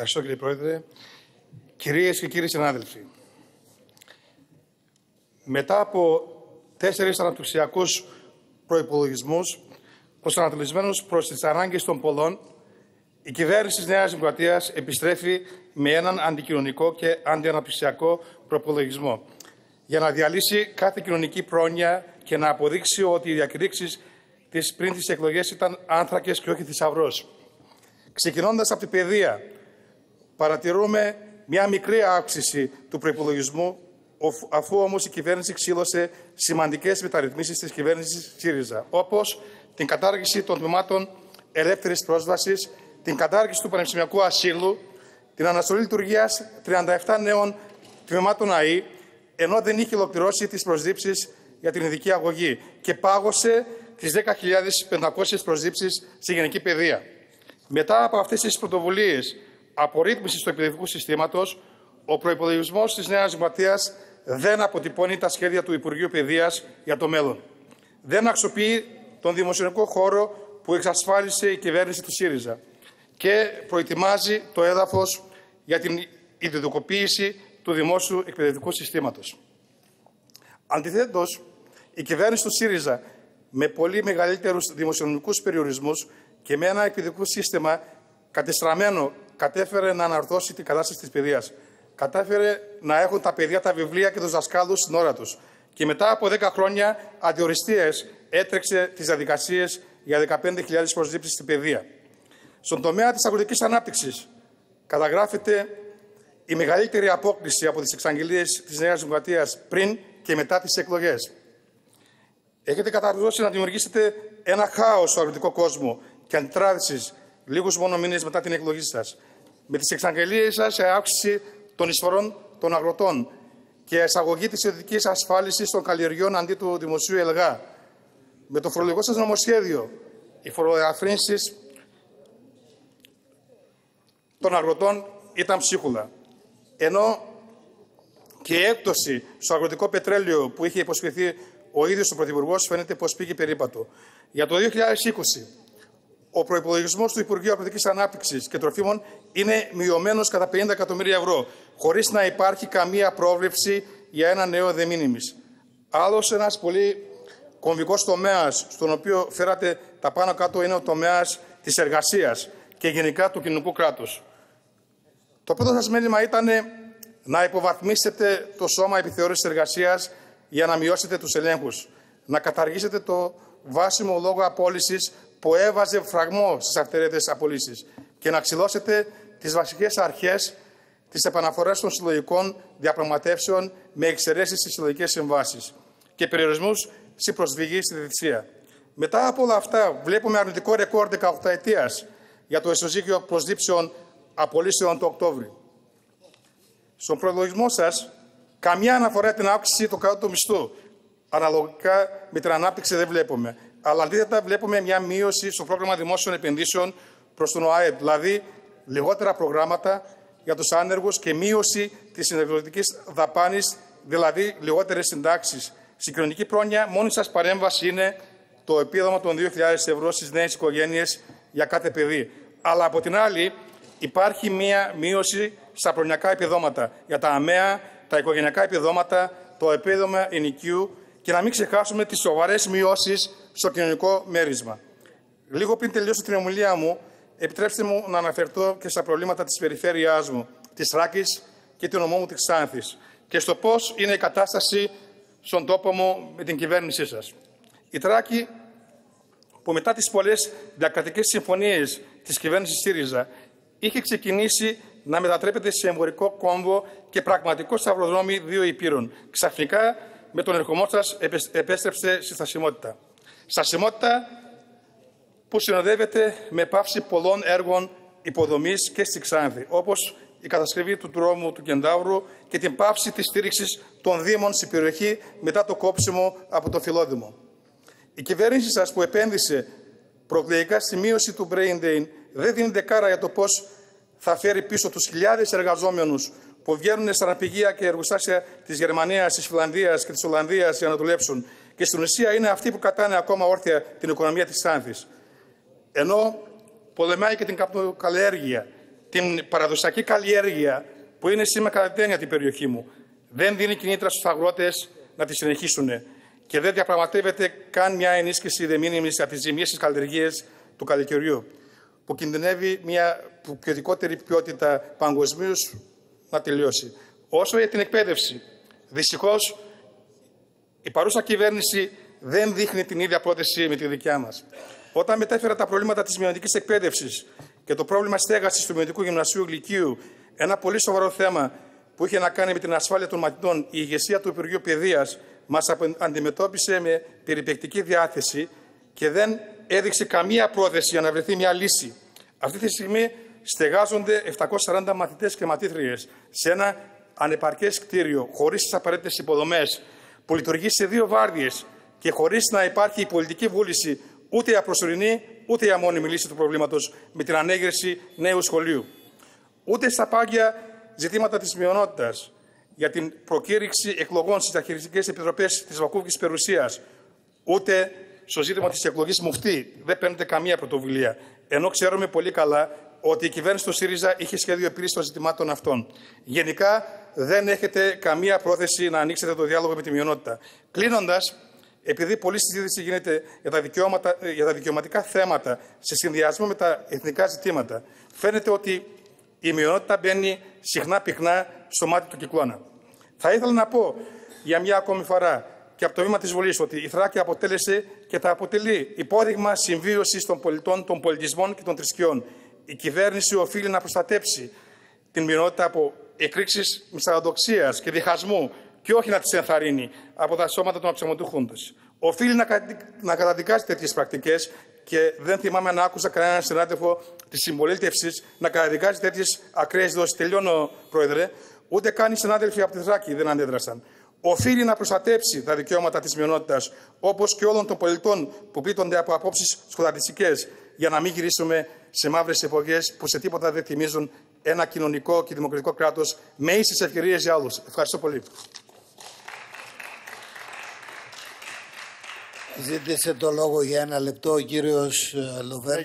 Ευχαριστώ κύριε Πρόεδρε. Κυρίες και κύριοι συνάδελφοι, μετά από τέσσερις αναπτυξιακούς προϋπολογισμούς προσανατολισμένους προς τις ανάγκες των πολλών, η κυβέρνηση της Νέας Δημοκρατίας επιστρέφει με έναν αντικοινωνικό και αντιαναπτυξιακό προπολογισμό για να διαλύσει κάθε κοινωνική πρόνοια και να αποδείξει ότι οι διακηρύξεις της πριν τις εκλογές ήταν άνθρακες και όχι θησαυρός. Ξεκινώντας από την παιδεία, παρατηρούμε μια μικρή αύξηση του προπολογισμού, αφού όμως η κυβέρνηση ξύλωσε σημαντικές μεταρρυθμίσεις της κυβέρνησης ΣΥΡΙΖΑ, όπως την κατάργηση των τμήματων ελεύθερης πρόσβασης, την κατάργηση του πανεπιστημιακού ασύλου, την αναστολή λειτουργίας 37 νέων τμήματων ΑΕ, ενώ δεν είχε ολοκληρώσει τις προσδίψεις για την ειδική αγωγή και πάγωσε τις 10.500 προσδίψεις στη γενική παιδεία. Μετά από αυτές τις πρωτοβουλίες απορρίθμισης του εκπαιδευτικού συστήματος, ο προϋπολογισμός της Νέας Δημοκρατίας δεν αποτυπώνει τα σχέδια του Υπουργείου Παιδείας για το μέλλον. Δεν αξιοποιεί τον δημοσιονομικό χώρο που εξασφάλισε η κυβέρνηση του ΣΥΡΙΖΑ και προετοιμάζει το έδαφος για την ιδιωτικοποίηση του δημόσιου εκπαιδευτικού συστήματος. Αντιθέτως, η κυβέρνηση του ΣΥΡΙΖΑ με πολύ μεγαλύτερους δημοσιονομικούς περιορισμούς και με ένα εκπαιδευτικό σύστημα κατεστραμμένο κατέφερε να αναρθώσει την κατάσταση της παιδείας. Κατάφερε να έχουν τα παιδιά τα βιβλία και τους δασκάλους στην ώρα τους. Και μετά από 10 χρόνια αντιοριστίες έτρεξε τις διαδικασίες για 15.000 προσλήψεις στην παιδεία. Στον τομέα της αγροτικής ανάπτυξης καταγράφεται η μεγαλύτερη απόκληση από τις εξαγγελίες της Νέας Δημοκρατίας πριν και μετά τις εκλογές. Έχετε καταρρώσει να δημιουργήσετε ένα χάος στο αγροτικό κόσμο και αντιτράδυση λίγους μόνο μήνες μετά την εκλογή σας. Με τις εξαγγελίες σας σε αύξηση των εισφορών των αγροτών και εισαγωγή της ιδιωτικής ασφάλισης των καλλιεργιών αντί του δημοσίου ΕΛΓΑ. Με το φορολογικό σας νομοσχέδιο, οι φοροδιαφρύνσεις των αγροτών ήταν ψίχουλα. Ενώ και η έκπτωση στο αγροτικό πετρέλαιο που είχε υποσχεθεί ο ίδιος ο Πρωθυπουργός φαίνεται πως πήγε περίπατο. Για το 2020, ο προπολογισμό του Υπουργείου Αγροτική Ανάπτυξης και Τροφίμων είναι μειωμένος κατά 50 εκατομμύρια ευρώ, χωρίς να υπάρχει καμία πρόβλεψη για ένα νέο δεμήνυμης. Άλλος ένας πολύ κομβικός τομέας, στον οποίο φέρατε τα πάνω κάτω, είναι ο τομέας της εργασίας και γενικά του κοινωνικού κράτους. Το πρώτο σας μέλημα ήταν να υποβαθμίσετε το σώμα επιθεώρησης εργασίας για να μειώσετε τους ελέγχους, να καταργήσετε το βάσιμο λόγο απόλυσης που έβαζε φραγμό στις αυτερέτες απολύσεις και να ξυλώσετε τις βασικές αρχές της επαναφοράς των συλλογικών διαπραγματεύσεων με εξαιρέσεις στις συλλογικές συμβάσεις και περιορισμούς στη προσφυγή στη διευθυνσία. Μετά από όλα αυτά, βλέπουμε αρνητικό ρεκόρ 18 ετίας για το ισοζύγιο προσδίψεων απολύσεων το Οκτώβριο. Στον προλογισμό σας Καμιά αναφορά την αύξηση του κάτω μισθού. Αναλογικά με την ανάπτυξη δεν βλέπουμε. Αλλά αντίθετα βλέπουμε μια μείωση στο πρόγραμμα δημόσιων επενδύσεων προς τον ΟΑΕΔ. Δηλαδή λιγότερα προγράμματα για τους άνεργους και μείωση της συνεργατική δαπάνης, δηλαδή λιγότερες συντάξεις. Στην κοινωνική πρόνοια, μόνη σας παρέμβαση είναι το επίδομα των 2.000 ευρώ στις νέες οικογένειες για κάθε παιδί. Αλλά από την άλλη, υπάρχει μία μείωση στα προνοιακά επιδόματα για τα ΑΜΕΑ, τα οικογενειακά επιδόματα, το επίδομα ενοικίου και να μην ξεχάσουμε τις σοβαρές μειώσεις στο κοινωνικό μέρισμα. Λίγο πριν τελειώσω την ομιλία μου, επιτρέψτε μου να αναφερθώ και στα προβλήματα της περιφέρειάς μου, της Ράκης και του νομού μου της Ξάνθης και στο πώς είναι η κατάσταση στον τόπο μου με την κυβέρνησή σας. Η Τράκη, που μετά τις πολλές διακρατικές συμφωνίες της κυβέρνησης ΣΥΡΙΖΑ είχε ξεκινήσει να μετατρέπεται σε εμπορικό κόμβο και πραγματικό σταυροδρόμι δύο υπήρων. Ξαφνικά, με τον ερχομό σας, επέστρεψε στη στασιμότητα. Στασιμότητα που συνοδεύεται με πάυση πολλών έργων υποδομής και στη Ξάνθη, όπως η κατασκευή του δρόμου του Κεντάβρου και την πάυση της στήριξης των Δήμων στην περιοχή μετά το κόψιμο από το Φιλόδημο. Η κυβέρνηση σας που επένδυσε προκλητικά στη μείωση του brain drain δεν δίνει κάρα για το πώς θα φέρει πίσω τους χιλιάδες εργαζόμενους που βγαίνουν στα ναυπηγεία και εργοστάσια της Γερμανίας, της Φιλανδίας και της Ολλανδίας για να δουλέψουν και στην ουσία είναι αυτοί που κατάνε ακόμα όρθια την οικονομία της Σάνθης. Ενώ πολεμάει και την καπνοκαλλιέργεια την παραδοσιακή καλλιέργεια που είναι σήμερα κατατένια την περιοχή μου. Δεν δίνει κινήτρα στους αγρότες να τη συνεχίσουν και δεν διαπραγματεύεται καν μια ενίσχυση δε μήνυμης από τις ζημίες στις καλλιεργίες του καλοκαιριού που κινδυνεύει μια ποιοτικότερη ποιότητα παγκοσμίως να τελειώσει. Όσο για την εκπαίδευση, δυστυχώς η παρούσα κυβέρνηση δεν δείχνει την ίδια πρόθεση με τη δικιά μας. Όταν μετέφερα τα προβλήματα της μειονοτική εκπαίδευσης και το πρόβλημα στέγασης του μειονοτικού γυμνασίου Γλυκείου, ένα πολύ σοβαρό θέμα που είχε να κάνει με την ασφάλεια των μαθητών, η ηγεσία του Υπουργείου Παιδείας μας αντιμετώπισε με περιπεκτική διάθεση και δεν έδειξε καμία πρόθεση για να βρεθεί μια λύση. Αυτή τη στιγμή στεγάζονται 740 μαθητές και μαθήτριες σε ένα ανεπαρκές κτίριο, χωρίς τις απαραίτητες υποδομές, που λειτουργεί σε δύο βάρδιες και χωρίς να υπάρχει η πολιτική βούληση ούτε για προσωρινή ούτε για μόνιμη λύση του προβλήματος με την ανέγερση νέου σχολείου. Ούτε στα πάγια ζητήματα της μειονότητας για την προκήρυξη εκλογών στις διαχειριστικές επιτροπές της Βακούβικης Περουσίας, ούτε στο ζήτημα της εκλογής μουφτή δεν παίρνετε καμία πρωτοβουλία. Ενώ ξέρουμε πολύ καλά ότι η κυβέρνηση του ΣΥΡΙΖΑ είχε σχέδιο επίλυσης των ζητημάτων αυτών. Γενικά, δεν έχετε καμία πρόθεση να ανοίξετε το διάλογο με τη μειονότητα. Κλείνοντας, επειδή πολλή συζήτηση γίνεται για τα, δικαιώματα, για τα δικαιωματικά θέματα σε συνδυασμό με τα εθνικά ζητήματα, φαίνεται ότι η μειονότητα μπαίνει συχνά πυκνά στο μάτι του κυκλώνα. Θα ήθελα να πω για μια ακόμη φορά και από το βήμα της Βουλής ότι η Θράκη αποτέλεσε και θα αποτελεί υπόδειγμα συμβίωσης των πολιτών, των πολιτισμών και των θρησκειών. Η κυβέρνηση οφείλει να προστατέψει την μειονότητα από εκρήξεις μυσαλλοδοξία και διχασμού και όχι να τις ενθαρρύνει από τα σώματα των αξιωματούχων τη. Οφείλει να, να καταδικάσει τέτοιες πρακτικές και δεν θυμάμαι να άκουσα κανέναν συνάδελφο της συμπολίτευσης να καταδικάζει τέτοιες ακραίες δόσει. Τελειώνω, Πρόεδρε. Ούτε καν οι συνάδελφοι από τη Θράκη δεν αντέδρασαν οφείλει να προστατέψει τα δικαιώματα της μειονότητας, όπως και όλων των πολιτών που πλήττονται από απόψεις σκοταδιστικές, για να μην γυρίσουμε σε μαύρες εποχές που σε τίποτα δεν θυμίζουν ένα κοινωνικό και δημοκρατικό κράτος με ίσες ευκαιρίες για όλους. Ευχαριστώ πολύ. Ζήτησε το λόγο για ένα λεπτό ο κύριος Λοβέρ.